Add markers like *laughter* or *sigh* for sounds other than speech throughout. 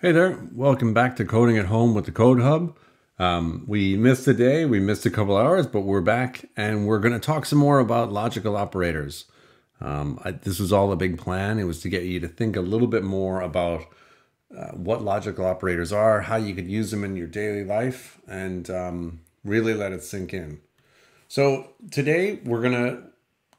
Hey there, welcome back to Coding at Home with the Code Hub. Um, we missed a day, we missed a couple hours, but we're back and we're going to talk some more about logical operators. Um, I, this was all a big plan. It was to get you to think a little bit more about uh, what logical operators are, how you could use them in your daily life, and um, really let it sink in. So today we're going to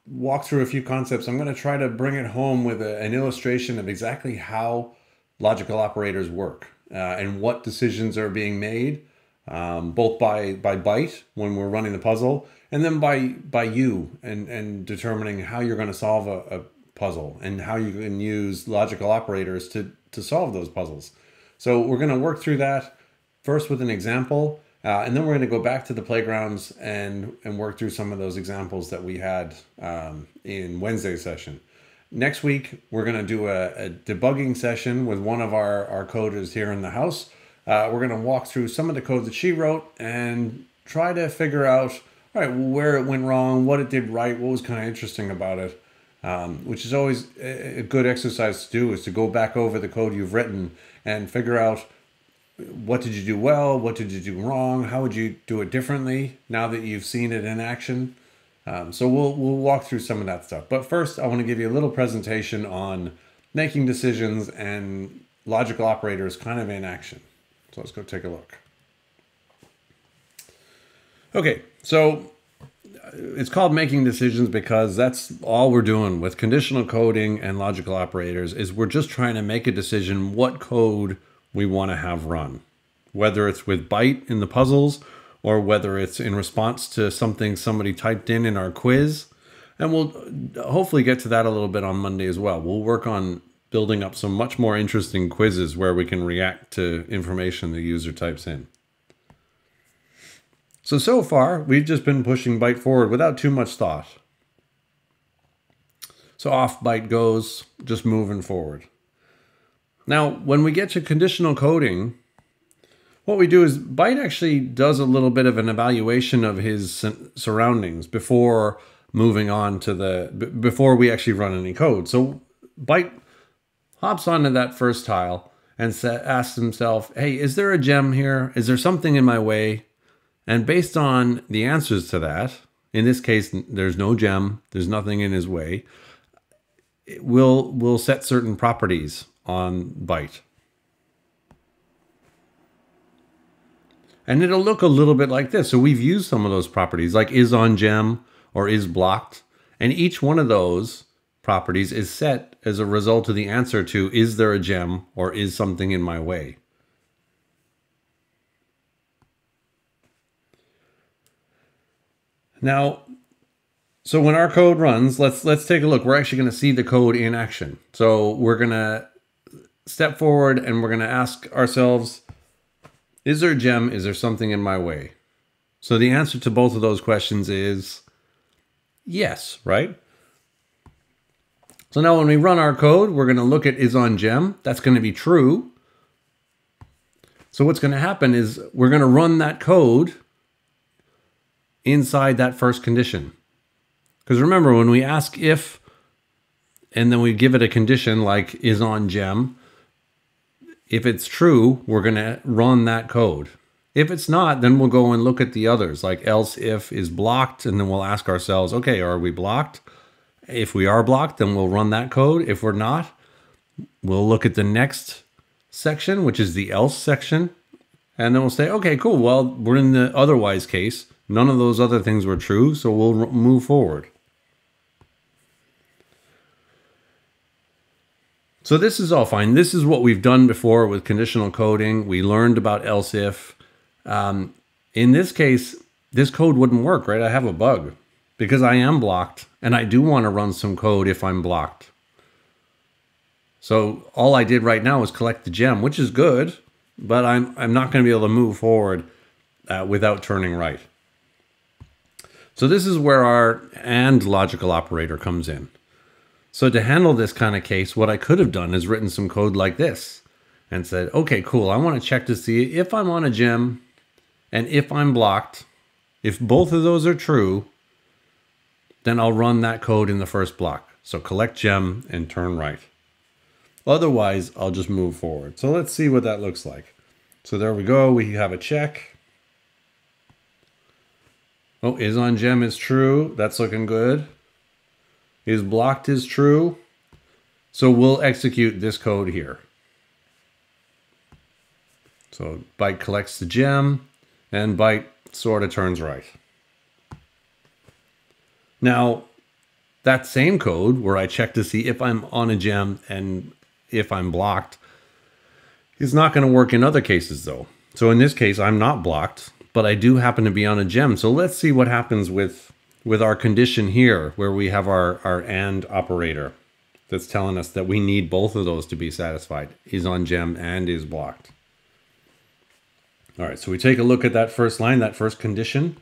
walk through a few concepts. I'm going to try to bring it home with a, an illustration of exactly how logical operators work uh, and what decisions are being made, um, both by by byte when we're running the puzzle, and then by by you and and determining how you're going to solve a, a puzzle and how you can use logical operators to to solve those puzzles. So we're going to work through that first with an example. Uh, and then we're going to go back to the playgrounds and and work through some of those examples that we had um, in Wednesday's session. Next week, we're going to do a, a, debugging session with one of our, our coders here in the house. Uh, we're going to walk through some of the code that she wrote and try to figure out all right, where it went wrong, what it did right, what was kind of interesting about it, um, which is always a good exercise to do is to go back over the code you've written and figure out what did you do well, what did you do wrong, how would you do it differently now that you've seen it in action. Um, so we'll we'll walk through some of that stuff. But first, I want to give you a little presentation on making decisions and logical operators kind of in action. So let's go take a look. Okay, so uh, it's called making decisions because that's all we're doing with conditional coding and logical operators is we're just trying to make a decision what code we want to have run. Whether it's with byte in the puzzles or whether it's in response to something somebody typed in in our quiz. And we'll hopefully get to that a little bit on Monday as well. We'll work on building up some much more interesting quizzes where we can react to information the user types in. So, so far, we've just been pushing byte forward without too much thought. So off byte goes, just moving forward. Now, when we get to conditional coding, what we do is Byte actually does a little bit of an evaluation of his surroundings before moving on to the before we actually run any code. So Byte hops onto that first tile and asks himself, "Hey, is there a gem here? Is there something in my way?" And based on the answers to that, in this case, there's no gem, there's nothing in his way. We'll we'll set certain properties on Byte. And it'll look a little bit like this. So we've used some of those properties like is on gem or is blocked. And each one of those properties is set as a result of the answer to is there a gem or is something in my way. Now, so when our code runs, let's let's take a look. We're actually going to see the code in action. So we're going to step forward and we're going to ask ourselves is there a gem? Is there something in my way? So the answer to both of those questions is yes, right? So now when we run our code, we're going to look at is on gem. That's going to be true. So what's going to happen is we're going to run that code inside that first condition. Because remember, when we ask if, and then we give it a condition like is on gem, if it's true, we're going to run that code. If it's not, then we'll go and look at the others, like else if is blocked, and then we'll ask ourselves, okay, are we blocked? If we are blocked, then we'll run that code. If we're not, we'll look at the next section, which is the else section, and then we'll say, okay, cool. Well, we're in the otherwise case. None of those other things were true, so we'll move forward. So this is all fine. This is what we've done before with conditional coding. We learned about else if. Um, in this case, this code wouldn't work, right? I have a bug because I am blocked and I do want to run some code if I'm blocked. So all I did right now is collect the gem, which is good, but I'm, I'm not going to be able to move forward uh, without turning right. So this is where our AND logical operator comes in. So to handle this kind of case, what I could have done is written some code like this and said, okay, cool. I want to check to see if I'm on a gem and if I'm blocked. If both of those are true, then I'll run that code in the first block. So collect gem and turn right. Otherwise, I'll just move forward. So let's see what that looks like. So there we go. We have a check. Oh, is on gem is true. That's looking good. Is blocked is true. So we'll execute this code here. So byte collects the gem and byte sort of turns right. Now, that same code where I check to see if I'm on a gem and if I'm blocked is not going to work in other cases though. So in this case, I'm not blocked, but I do happen to be on a gem. So let's see what happens with, with our condition here where we have our, our AND operator that's telling us that we need both of those to be satisfied. Is on gem and is blocked. All right, so we take a look at that first line, that first condition.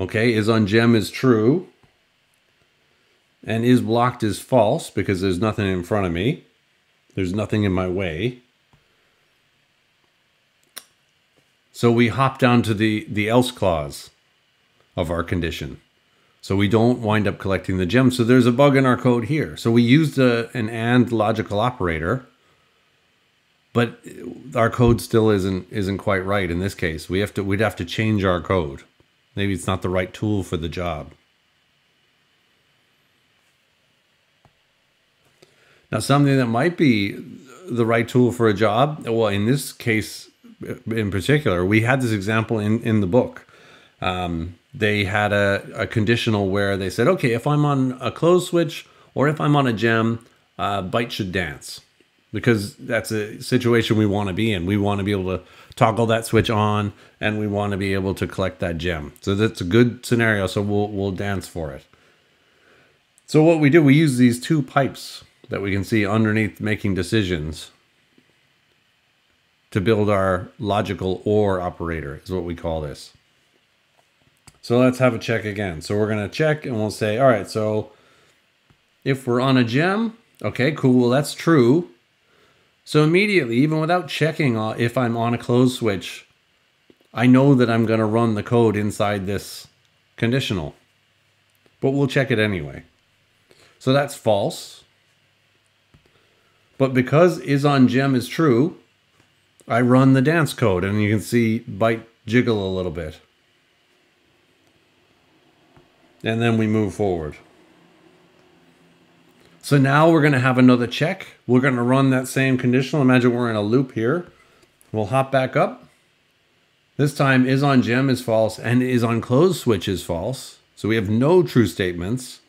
Okay, is on gem is true. And is blocked is false because there's nothing in front of me. There's nothing in my way. So we hop down to the, the else clause of our condition. So we don't wind up collecting the gem. So there's a bug in our code here. So we used a, an AND logical operator, but our code still isn't isn't quite right in this case. We have to we'd have to change our code. Maybe it's not the right tool for the job. Now something that might be the right tool for a job, well in this case in particular, we had this example in, in the book. Um, they had a, a conditional where they said, okay, if I'm on a close switch or if I'm on a gem, uh, byte should dance because that's a situation we want to be in. We want to be able to toggle that switch on and we want to be able to collect that gem. So that's a good scenario. So we'll, we'll dance for it. So what we do, we use these two pipes that we can see underneath making decisions to build our logical OR operator is what we call this. So let's have a check again. So we're going to check and we'll say, all right, so if we're on a gem, okay, cool, well, that's true. So immediately, even without checking uh, if I'm on a close switch, I know that I'm going to run the code inside this conditional. But we'll check it anyway. So that's false. But because is on gem is true, I run the dance code and you can see byte jiggle a little bit. And then we move forward. So now we're going to have another check. We're going to run that same conditional. Imagine we're in a loop here. We'll hop back up. This time is on gem is false and is on close switch is false. So we have no true statements.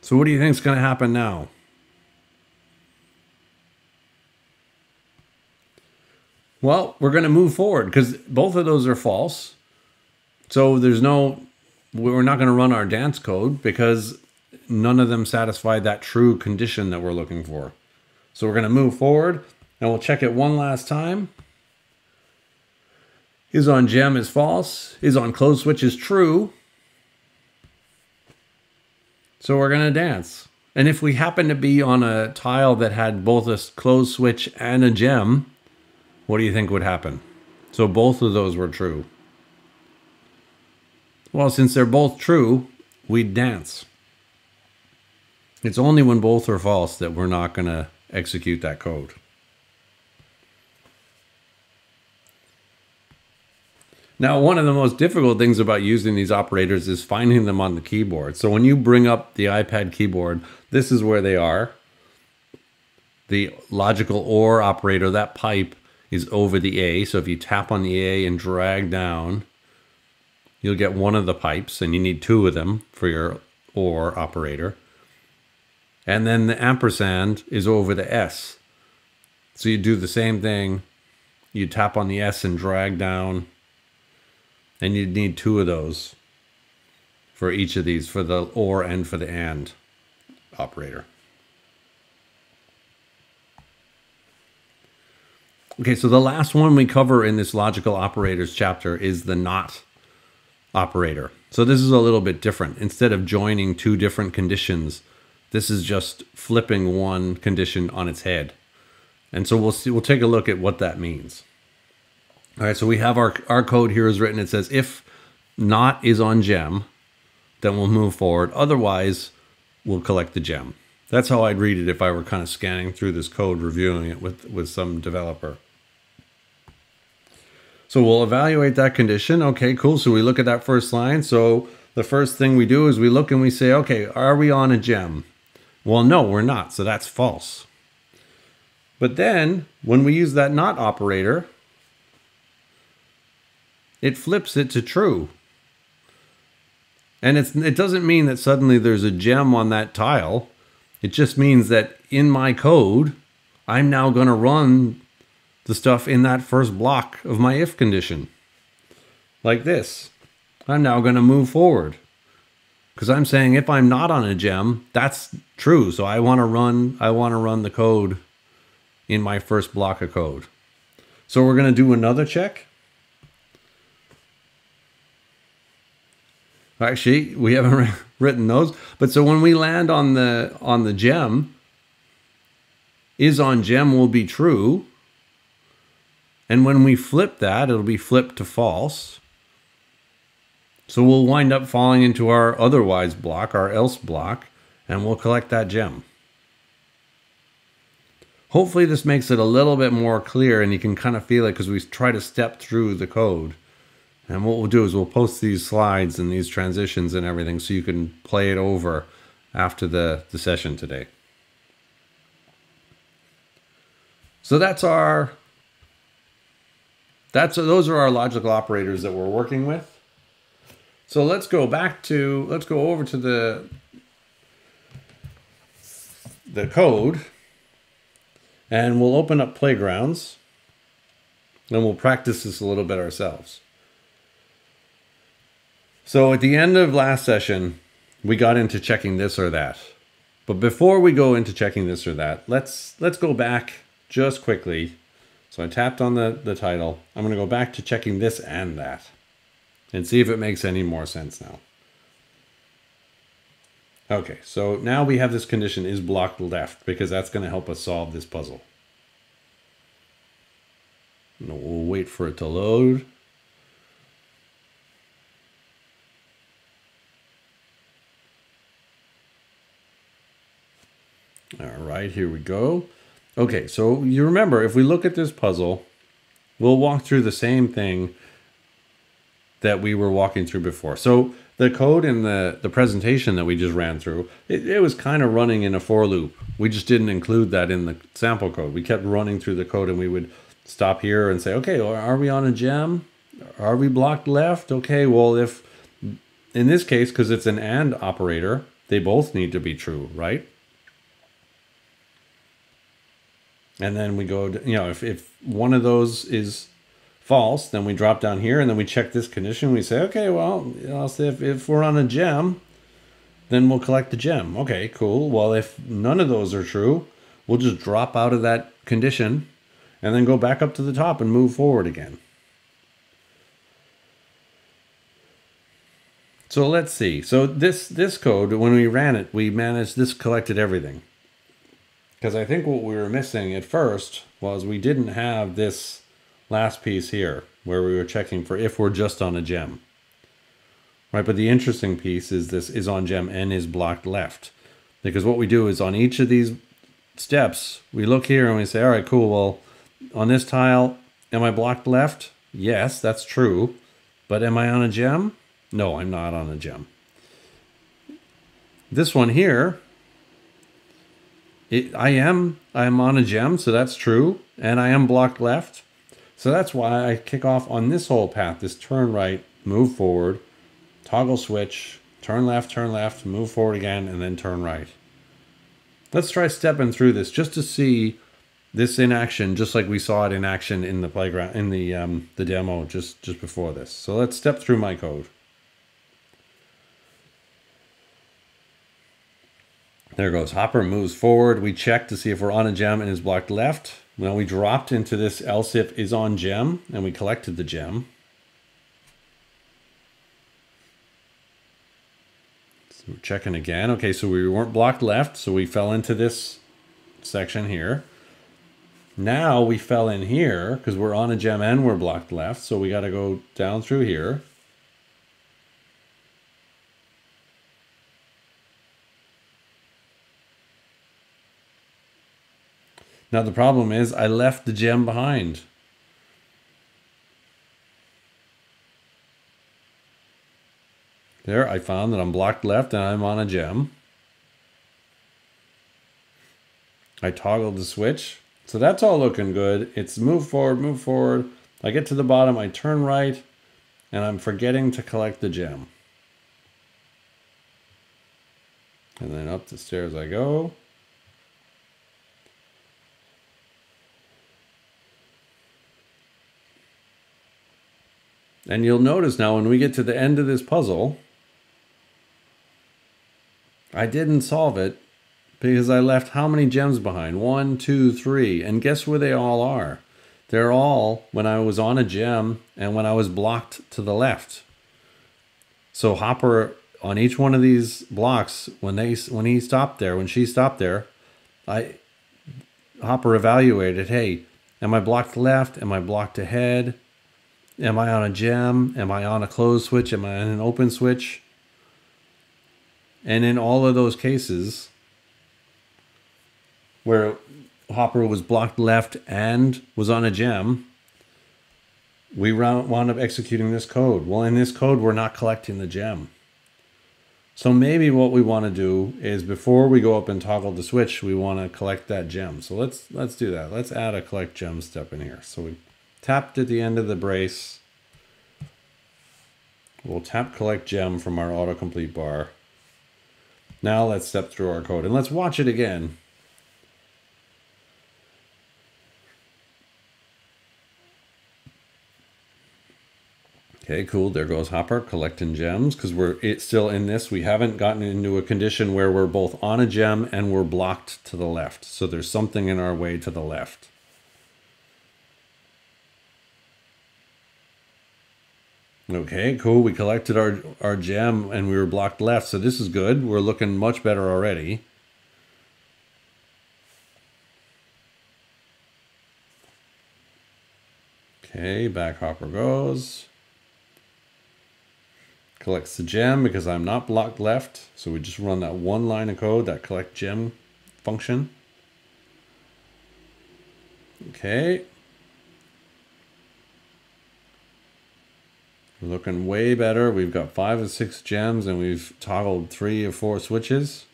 So what do you think is going to happen now? Well, we're going to move forward because both of those are false. So there's no, we're not going to run our dance code because none of them satisfy that true condition that we're looking for. So we're going to move forward and we'll check it one last time. Is on gem is false. Is on close switch is true. So we're going to dance. And if we happen to be on a tile that had both a closed switch and a gem, what do you think would happen? So both of those were true. Well, since they're both true, we'd dance. It's only when both are false that we're not going to execute that code. Now, one of the most difficult things about using these operators is finding them on the keyboard. So when you bring up the iPad keyboard, this is where they are. The logical OR operator, that pipe, is over the A. So if you tap on the A and drag down, you'll get one of the pipes, and you need two of them for your OR operator. And then the ampersand is over the S. So you do the same thing. You tap on the S and drag down. And you need two of those for each of these, for the OR and for the AND operator. Okay, so the last one we cover in this logical operators chapter is the not operator. So this is a little bit different. Instead of joining two different conditions, this is just flipping one condition on its head. And so we'll see we'll take a look at what that means. All right, so we have our our code here is written. It says if not is on gem, then we'll move forward. Otherwise, we'll collect the gem. That's how I'd read it if I were kind of scanning through this code, reviewing it with, with some developer. So we'll evaluate that condition. Okay, cool. So we look at that first line. So the first thing we do is we look and we say, okay, are we on a gem? Well, no, we're not. So that's false. But then when we use that not operator, it flips it to true. And it's, it doesn't mean that suddenly there's a gem on that tile. It just means that in my code, I'm now going to run the stuff in that first block of my if condition. Like this. I'm now going to move forward. Because I'm saying if I'm not on a gem, that's true. So I want to run I want to run the code in my first block of code. So we're going to do another check. Actually, we haven't *laughs* written those. But so when we land on the on the gem, is on gem will be true. And when we flip that, it'll be flipped to false. So we'll wind up falling into our otherwise block, our else block, and we'll collect that gem. Hopefully this makes it a little bit more clear and you can kind of feel it because we try to step through the code. And what we'll do is we'll post these slides and these transitions and everything so you can play it over after the, the session today. So that's our, that's, those are our logical operators that we're working with. So let's go back to, let's go over to the, the code and we'll open up playgrounds and we'll practice this a little bit ourselves. So at the end of last session, we got into checking this or that. But before we go into checking this or that, let's let's go back just quickly. So I tapped on the, the title. I'm going to go back to checking this and that and see if it makes any more sense now. Okay, so now we have this condition is blocked left because that's going to help us solve this puzzle. we'll wait for it to load. All right, here we go. Okay, so you remember, if we look at this puzzle, we'll walk through the same thing that we were walking through before. So the code in the, the presentation that we just ran through, it, it was kind of running in a for loop. We just didn't include that in the sample code. We kept running through the code and we would stop here and say, okay, are we on a gem? Are we blocked left? Okay, well, if in this case, because it's an AND operator, they both need to be true, right? And then we go, to, you know, if, if one of those is false, then we drop down here and then we check this condition. We say, okay, well, I'll say if, if we're on a gem, then we'll collect the gem. Okay, cool. Well, if none of those are true, we'll just drop out of that condition and then go back up to the top and move forward again. So let's see. So this this code, when we ran it, we managed this collected everything. Because I think what we were missing at first was we didn't have this last piece here where we were checking for if we're just on a gem. Right, but the interesting piece is this is on gem and is blocked left. Because what we do is on each of these steps, we look here and we say, all right, cool, well, on this tile, am I blocked left? Yes, that's true. But am I on a gem? No, I'm not on a gem. This one here, it, I am I am on a gem, so that's true, and I am blocked left. So that's why I kick off on this whole path, this turn right, move forward, toggle switch, turn left, turn left, move forward again, and then turn right. Let's try stepping through this just to see this in action, just like we saw it in action in the playground, in the um, the demo just, just before this. So let's step through my code. There goes. Hopper moves forward. We check to see if we're on a gem and is blocked left. Now we dropped into this else if is on gem and we collected the gem. So we're checking again. Okay, so we weren't blocked left, so we fell into this section here. Now we fell in here because we're on a gem and we're blocked left, so we got to go down through here. Now the problem is I left the gem behind. There, I found that I'm blocked left and I'm on a gem. I toggled the switch. So that's all looking good. It's move forward, move forward. I get to the bottom, I turn right, and I'm forgetting to collect the gem. And then up the stairs I go. And you'll notice now when we get to the end of this puzzle, I didn't solve it because I left how many gems behind? One, two, three. And guess where they all are? They're all when I was on a gem and when I was blocked to the left. So Hopper on each one of these blocks, when they when he stopped there, when she stopped there, I Hopper evaluated, hey, am I blocked left? Am I blocked ahead? Am I on a gem? Am I on a closed switch? Am I on an open switch? And in all of those cases, where Hopper was blocked left and was on a gem, we wound up executing this code. Well, in this code, we're not collecting the gem. So maybe what we want to do is before we go up and toggle the switch, we want to collect that gem. So let's let's do that. Let's add a collect gem step in here. So we tapped at the end of the brace. We'll tap collect gem from our autocomplete bar. Now let's step through our code and let's watch it again. Okay, cool. There goes Hopper collecting gems because we're it's still in this. We haven't gotten into a condition where we're both on a gem and we're blocked to the left. So there's something in our way to the left. Okay, cool. We collected our, our gem and we were blocked left. So this is good. We're looking much better already. Okay, back hopper goes. Collects the gem because I'm not blocked left. So we just run that one line of code, that collect gem function. Okay, looking way better. We've got five or six gems and we've toggled three or four switches.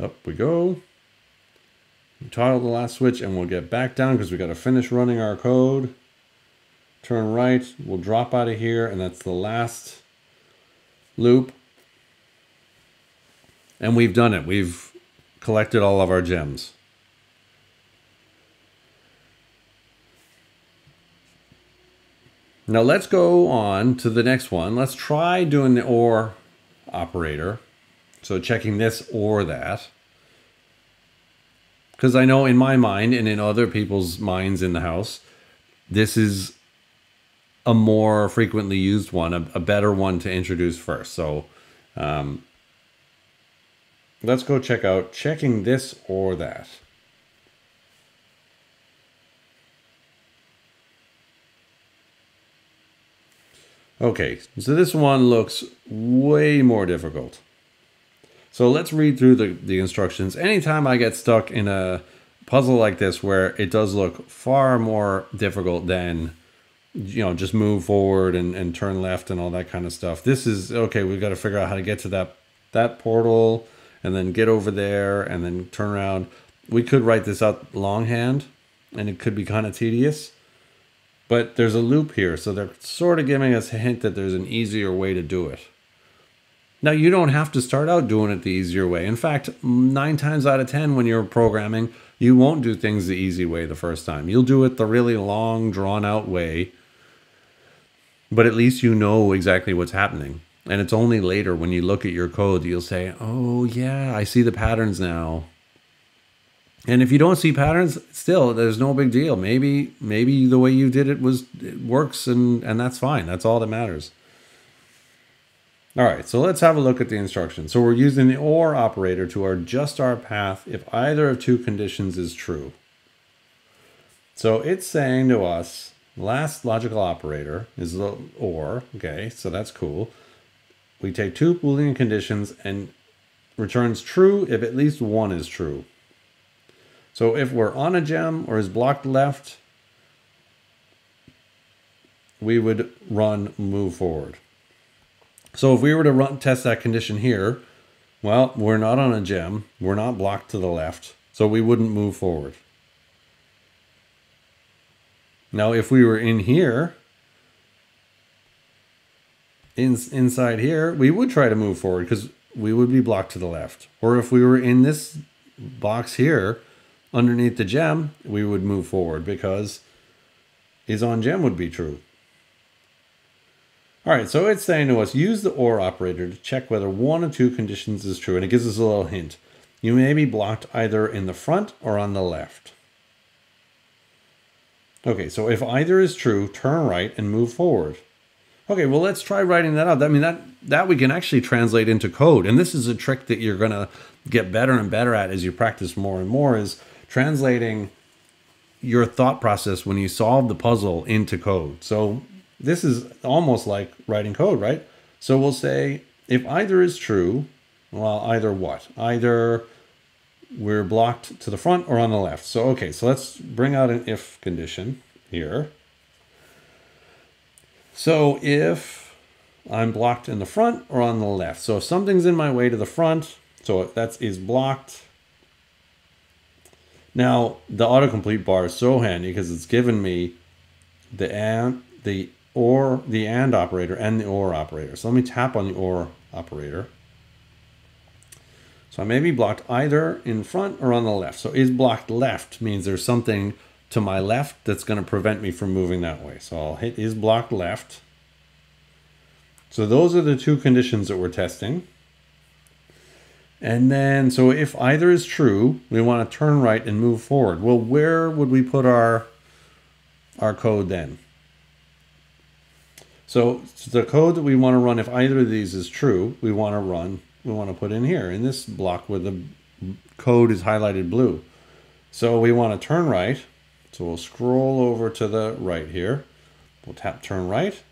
Up we go. We toggle the last switch and we'll get back down because we got to finish running our code. Turn right, we'll drop out of here and that's the last loop. And we've done it. We've collected all of our gems. Now let's go on to the next one. Let's try doing the OR operator. So checking this or that. Because I know in my mind and in other people's minds in the house, this is a more frequently used one, a, a better one to introduce first. So um, let's go check out checking this or that. Okay, so this one looks way more difficult. So let's read through the, the instructions. Anytime I get stuck in a puzzle like this where it does look far more difficult than you know just move forward and, and turn left and all that kind of stuff this is okay we've got to figure out how to get to that that portal and then get over there and then turn around. We could write this out longhand and it could be kind of tedious. But there's a loop here, so they're sort of giving us a hint that there's an easier way to do it. Now, you don't have to start out doing it the easier way. In fact, nine times out of 10, when you're programming, you won't do things the easy way the first time. You'll do it the really long, drawn out way, but at least you know exactly what's happening. And it's only later when you look at your code you'll say, "Oh yeah, I see the patterns now." And if you don't see patterns, still there's no big deal. Maybe maybe the way you did it was it works and and that's fine. That's all that matters. All right, so let's have a look at the instructions. So we're using the OR operator to adjust our path if either of two conditions is true. So it's saying to us last logical operator is the or. Okay, so that's cool. We take two Boolean conditions and returns true if at least one is true. So if we're on a gem or is blocked left, we would run move forward. So if we were to run test that condition here, well, we're not on a gem, we're not blocked to the left, so we wouldn't move forward. Now, if we were in here, in, inside here, we would try to move forward because we would be blocked to the left. Or if we were in this box here, underneath the gem, we would move forward because is on gem would be true. All right, so it's saying to us, use the OR operator to check whether one or two conditions is true, and it gives us a little hint. You may be blocked either in the front or on the left. Okay, so if either is true, turn right and move forward. Okay, well, let's try writing that out. I mean, that, that we can actually translate into code. And this is a trick that you're going to get better and better at as you practice more and more is translating your thought process when you solve the puzzle into code. So this is almost like writing code, right? So we'll say if either is true, well, either what? Either we're blocked to the front or on the left. So, okay, so let's bring out an if condition here. So if I'm blocked in the front or on the left. So if something's in my way to the front, so that is blocked. Now, the autocomplete bar is so handy because it's given me the and, the or, the and operator and the or operator. So let me tap on the or operator. So I may be blocked either in front or on the left. So is blocked left means there's something to my left that's going to prevent me from moving that way. So I'll hit is blocked left. So those are the two conditions that we're testing. And then, so if either is true, we want to turn right and move forward. Well, where would we put our, our code then? So the code that we want to run, if either of these is true, we want to run we want to put in here in this block where the code is highlighted blue. So we want to turn right. So we'll scroll over to the right here. We'll tap turn right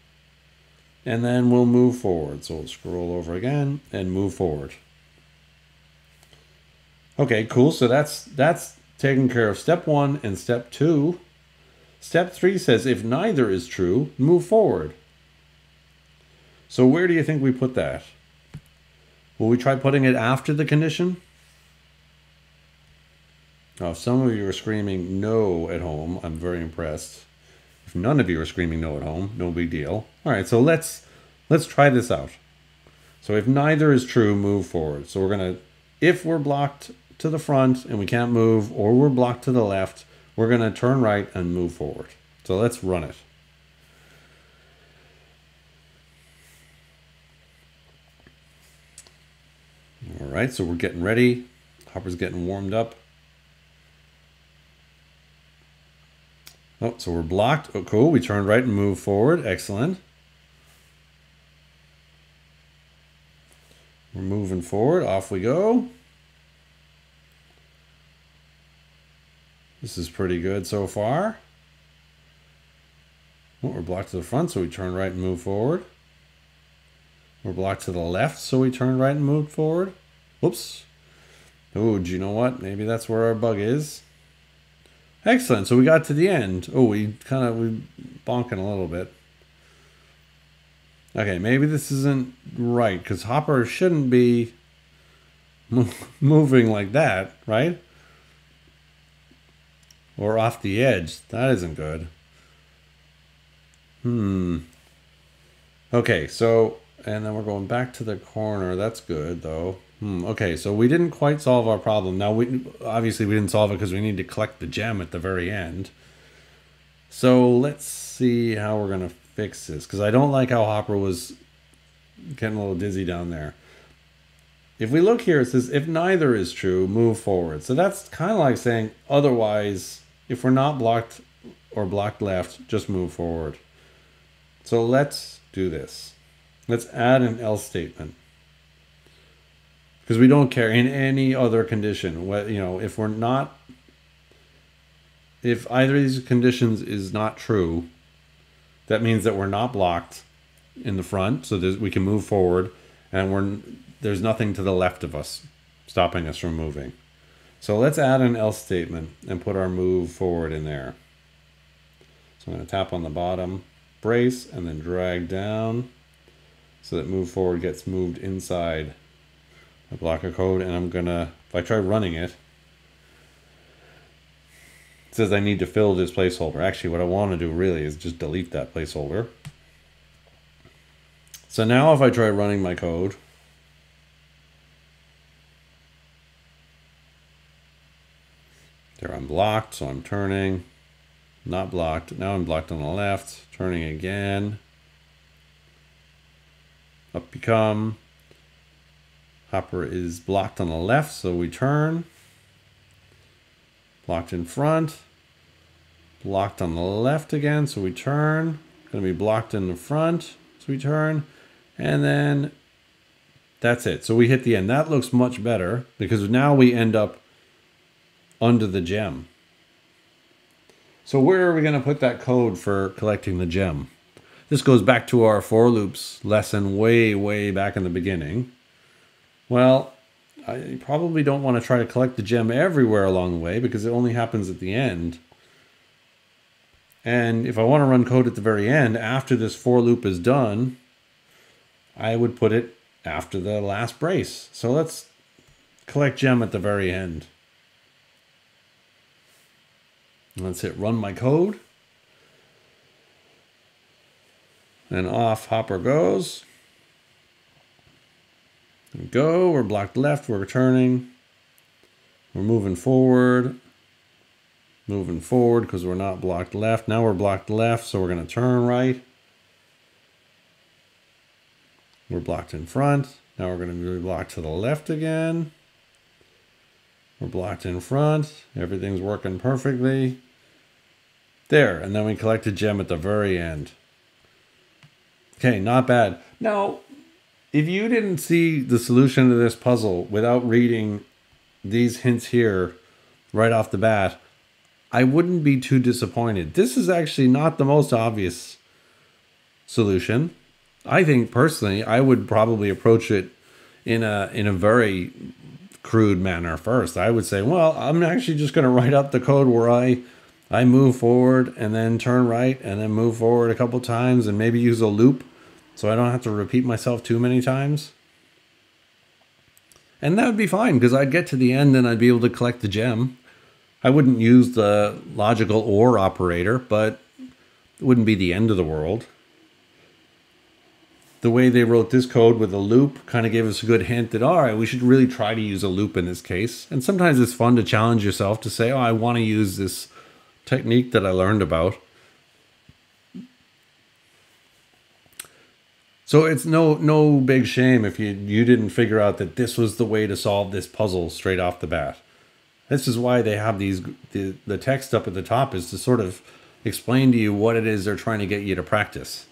and then we'll move forward. So we'll scroll over again and move forward. Okay, cool. So that's that's taking care of step one and step two. Step three says if neither is true, move forward. So where do you think we put that? Will we try putting it after the condition? Now, if some of you are screaming no at home, I'm very impressed. If none of you are screaming no at home, no big deal. All right, so let's let's try this out. So if neither is true, move forward. So we're gonna, if we're blocked to the front and we can't move, or we're blocked to the left, we're gonna turn right and move forward. So let's run it. All right, so we're getting ready. Hopper's getting warmed up. Oh, so we're blocked. Oh, cool. We turn right and move forward. Excellent. We're moving forward. Off we go. This is pretty good so far. Oh, we're blocked to the front, so we turn right and move forward. We're blocked to the left, so we turn right and move forward. Whoops. Oh, do you know what? Maybe that's where our bug is. Excellent. So we got to the end. Oh, we kind of we bonking a little bit. Okay, maybe this isn't right because Hopper shouldn't be *laughs* moving like that, right? Or off the edge. That isn't good. Hmm. Okay, so and then we're going back to the corner. That's good, though. Hmm, okay, so we didn't quite solve our problem. Now, we obviously we didn't solve it because we need to collect the gem at the very end. So let's see how we're going to fix this. Because I don't like how Hopper was getting a little dizzy down there. If we look here, it says, if neither is true, move forward. So that's kind of like saying, otherwise, if we're not blocked or blocked left, just move forward. So let's do this. Let's add an else statement. Because we don't care in any other condition. What you know, if we're not if either of these conditions is not true, that means that we're not blocked in the front, so we can move forward, and we're there's nothing to the left of us stopping us from moving. So let's add an else statement and put our move forward in there. So I'm going to tap on the bottom brace and then drag down so that move forward gets moved inside a block of code. And I'm to, if I try running it, it says I need to fill this placeholder. Actually, what I want to do really is just delete that placeholder. So now if I try running my code, there I'm blocked, so I'm turning, not blocked. Now I'm blocked on the left, turning again. Up you come. Hopper is blocked on the left, so we turn. Blocked in front. Blocked on the left again, so we turn. Going to be blocked in the front, so we turn. And then that's it. So we hit the end. That looks much better because now we end up under the gem. So where are we going to put that code for collecting the gem? This goes back to our for loops lesson way, way back in the beginning. Well, I probably don't want to try to collect the gem everywhere along the way because it only happens at the end. And if I want to run code at the very end, after this for loop is done, I would put it after the last brace. So let's collect gem at the very end. Let's hit run my code. And off Hopper goes. Go, we're blocked left, we're returning. We're moving forward. Moving forward because we're not blocked left. Now we're blocked left, so we're going to turn right. We're blocked in front. Now we're going to be blocked to the left again. We're blocked in front. Everything's working perfectly. There, and then we collect a gem at the very end. Okay, not bad. Now, if you didn't see the solution to this puzzle without reading these hints here right off the bat, I wouldn't be too disappointed. This is actually not the most obvious solution. I think personally, I would probably approach it in a in a very crude manner first. I would say, well, I'm actually just going to write out the code where I I move forward and then turn right and then move forward a couple times and maybe use a loop so I don't have to repeat myself too many times. And that would be fine because I'd get to the end and I'd be able to collect the gem. I wouldn't use the logical OR operator, but it wouldn't be the end of the world. The way they wrote this code with a loop kind of gave us a good hint that, all right, we should really try to use a loop in this case. And sometimes it's fun to challenge yourself to say, oh, I want to use this technique that I learned about. So it's no no big shame if you you didn't figure out that this was the way to solve this puzzle straight off the bat. This is why they have these the, the text up at the top is to sort of explain to you what it is they're trying to get you to practice.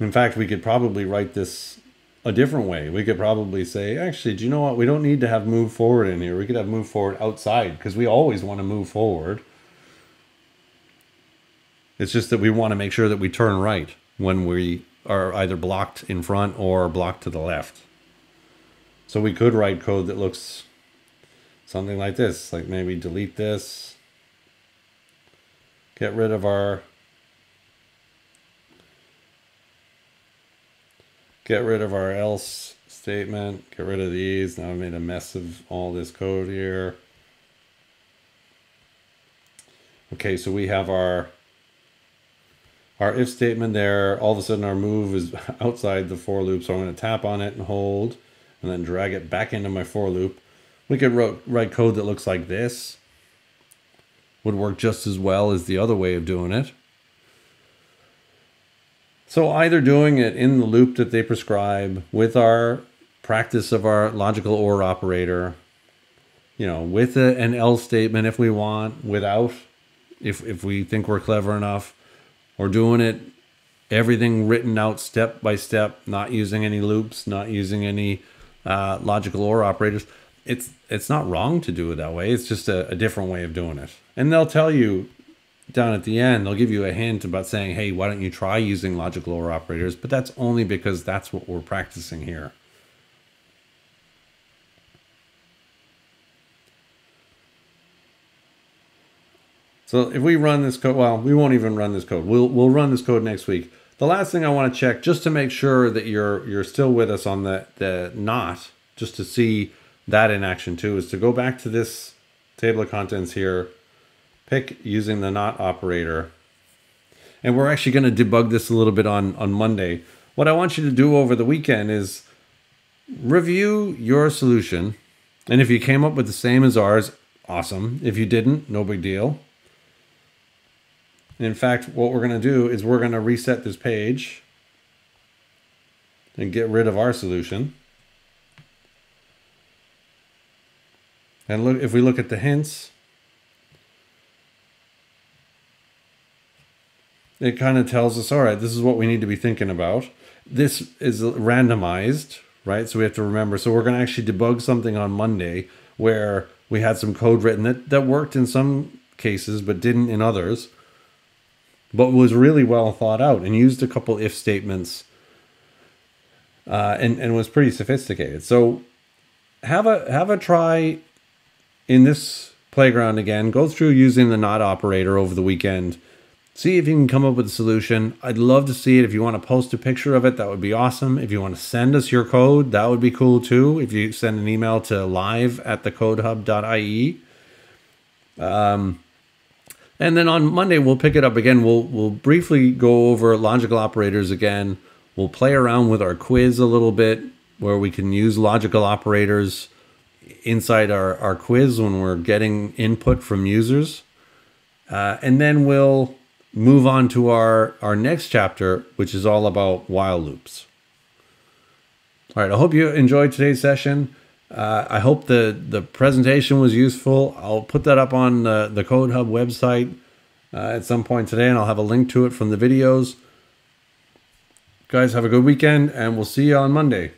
In fact, we could probably write this a different way. We could probably say, actually, do you know what? We don't need to have move forward in here. We could have move forward outside because we always want to move forward. It's just that we want to make sure that we turn right when we are either blocked in front or blocked to the left. So we could write code that looks something like this, like maybe delete this, get rid of our get rid of our else statement, get rid of these. Now I've made a mess of all this code here. Okay, so we have our our if statement there. All of a sudden our move is *laughs* outside the for loop, so I'm going to tap on it and hold, and then drag it back into my for loop. We could write, write code that looks like this. Would work just as well as the other way of doing it. So either doing it in the loop that they prescribe with our practice of our logical OR operator, you know, with a, an else statement if we want, without, if, if we think we're clever enough, or doing it everything written out step by step, not using any loops, not using any uh, logical OR operators. It's it's not wrong to do it that way. It's just a, a different way of doing it. And they'll tell you down at the end, they'll give you a hint about saying, hey, why don't you try using logical OR operators? But that's only because that's what we're practicing here. So if we run this code, well, we won't even run this code. We'll we'll run this code next week. The last thing I want to check, just to make sure that you're you're still with us on the the not, just to see that in action too, is to go back to this table of contents here, pick using the not operator, and we're actually going to debug this a little bit on on Monday. What I want you to do over the weekend is review your solution, and if you came up with the same as ours, awesome. If you didn't, no big deal. And in fact, what we're going to do is we're going to reset this page and get rid of our solution. And look, if we look at the hints, it kind of tells us, all right, this is what we need to be thinking about. This is randomized, right? So we have to remember. So we're going to actually debug something on Monday where we had some code written that, that worked in some cases, but didn't in others but was really well thought out and used a couple if statements uh, and, and was pretty sophisticated. So have a have a try in this playground again. Go through using the not operator over the weekend. See if you can come up with a solution. I'd love to see it. If you want to post a picture of it, that would be awesome. If you want to send us your code, that would be cool too. If you send an email to live at thecodehub.ie. Um, and then on Monday we'll pick it up again. We'll we'll briefly go over logical operators again. We'll play around with our quiz a little bit where we can use logical operators inside our, our quiz when we're getting input from users. Uh, and then we'll move on to our, our next chapter, which is all about while loops. All right, I hope you enjoyed today's session. Uh, I hope the, the presentation was useful. I'll put that up on the, the Code Hub website uh, at some point today, and I'll have a link to it from the videos. Guys, have a good weekend, and we'll see you on Monday.